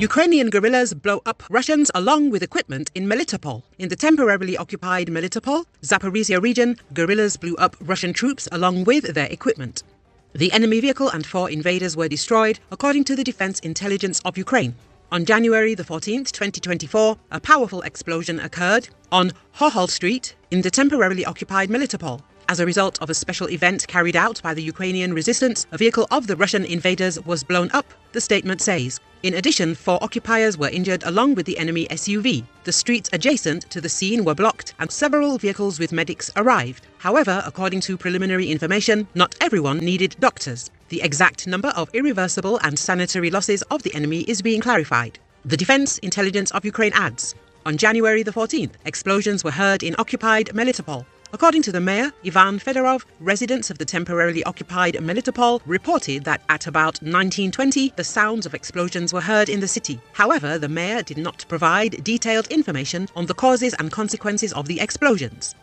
Ukrainian guerrillas blow up Russians along with equipment in Melitopol. In the temporarily occupied Melitopol, Zaporizhia region, guerrillas blew up Russian troops along with their equipment. The enemy vehicle and four invaders were destroyed, according to the Defense Intelligence of Ukraine. On January the 14th, 2024, a powerful explosion occurred on Hohol Street in the temporarily occupied Melitopol. As a result of a special event carried out by the Ukrainian resistance, a vehicle of the Russian invaders was blown up, the statement says. In addition, four occupiers were injured along with the enemy SUV. The streets adjacent to the scene were blocked and several vehicles with medics arrived. However, according to preliminary information, not everyone needed doctors. The exact number of irreversible and sanitary losses of the enemy is being clarified. The Defense Intelligence of Ukraine adds, on January the 14th, explosions were heard in occupied Melitopol. According to the mayor, Ivan Fedorov, residents of the temporarily occupied Melitopol reported that at about 1920, the sounds of explosions were heard in the city. However, the mayor did not provide detailed information on the causes and consequences of the explosions.